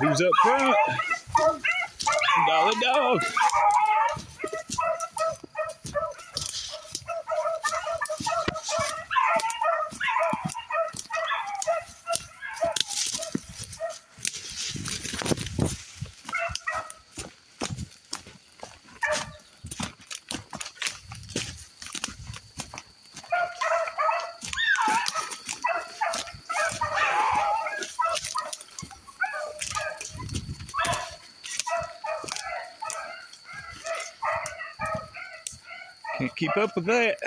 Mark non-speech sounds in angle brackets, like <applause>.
Who's up front? Dolly Dog. Can't <laughs> keep up with that.